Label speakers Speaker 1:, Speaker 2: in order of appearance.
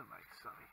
Speaker 1: doesn't like sunny.